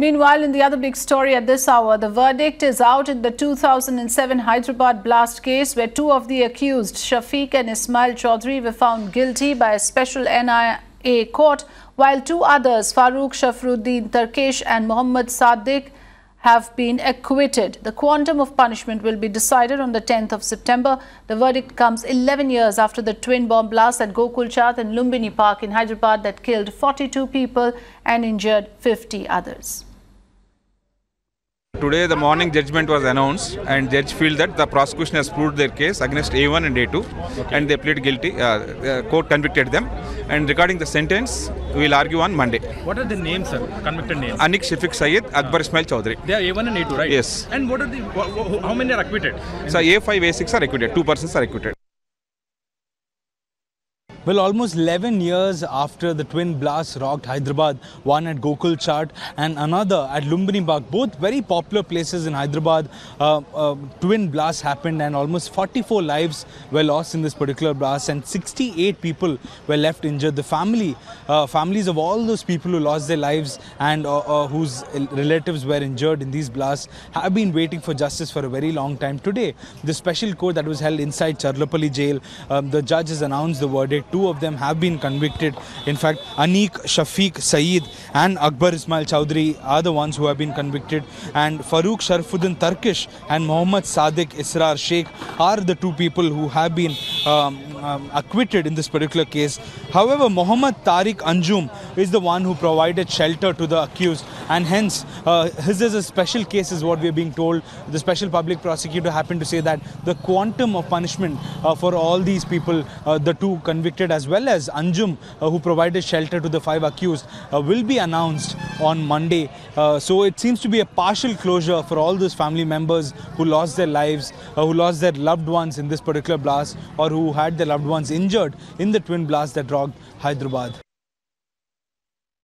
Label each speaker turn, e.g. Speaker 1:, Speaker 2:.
Speaker 1: Meanwhile, in the other big story at this hour, the verdict is out in the 2007 Hyderabad blast case where two of the accused, Shafiq and Ismail Chaudhry, were found guilty by a special NIA court, while two others, Farooq Sharfuddin Tarkash and Muhammad Sadiq, have been acquitted. The quantum of punishment will be decided on the 10th of September. The verdict comes 11 years after the twin bomb blast at Gokul Chat and Lumbini Park in Hyderabad that killed 42 people and injured 50 others.
Speaker 2: Today the morning judgment was announced and judge feel that the prosecution has proved their case against A1 and A2 and they plead guilty. Uh, the court convicted them and regarding the sentence we will argue on Monday.
Speaker 3: What are the names, sir? Convicted names.
Speaker 2: Anik Shafiq Syed, Akbar Ismail Chaudhry.
Speaker 3: They are A1 and A2, right?
Speaker 2: Yes.
Speaker 3: And what are the? wh- wh- how many are acquitted?
Speaker 2: So A5, A6 are acquitted. Two persons are acquitted.
Speaker 4: Well, almost 11 years after the twin blasts rocked Hyderabad, one at Gokul Chat and another at Lumbini Bagh, both very popular places in Hyderabad, uh, uh, twin blasts happened and almost 44 lives were lost in this particular blast and 68 people were left injured. The family, uh, families of all those people who lost their lives and uh, uh, whose relatives were injured in these blasts have been waiting for justice for a very long time. Today, the special court that was held inside Charlapalli jail, um, the judge has announced the verdict. Of them have been convicted. In fact, Anik Shafiq Saeed and Akbar Ismail Chowdhury are the ones who have been convicted. And Farooq Sharfuddin Tarkash and Mohammad Sadiq Israr Sheikh are the two people who have been um, um, acquitted in this particular case. However, Mohammad Tariq Anjum is the one who provided shelter to the accused, and hence uh, his is a special case, is what we are being told. The special public prosecutor happened to say that the quantum of punishment uh, for all these people, uh, the two convicted as well as Anjum, uh, who provided shelter to the five accused, uh, will be announced on Monday. Uh, so it seems to be a partial closure for all those family members who lost their lives, who lost their loved ones in this particular blast, or who had their loved ones injured in the twin blast that rocked Hyderabad.